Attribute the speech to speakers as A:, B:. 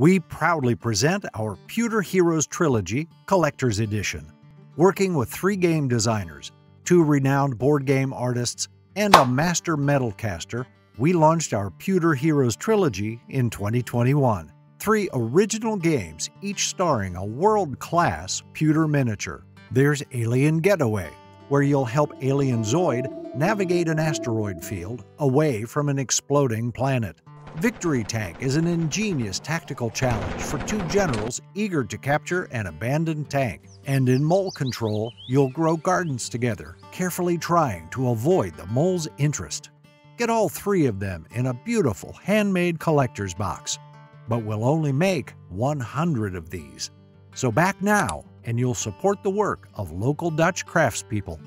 A: we proudly present our Pewter Heroes Trilogy Collector's Edition. Working with three game designers, two renowned board game artists, and a master metal caster, we launched our Pewter Heroes Trilogy in 2021. Three original games, each starring a world class pewter miniature. There's Alien Getaway, where you'll help Alien Zoid navigate an asteroid field away from an exploding planet. Victory Tank is an ingenious tactical challenge for two generals eager to capture an abandoned tank. And in Mole Control, you'll grow gardens together, carefully trying to avoid the mole's interest. Get all three of them in a beautiful handmade collector's box. But we'll only make 100 of these. So back now, and you'll support the work of local Dutch craftspeople.